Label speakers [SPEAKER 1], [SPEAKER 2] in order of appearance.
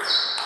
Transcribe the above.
[SPEAKER 1] you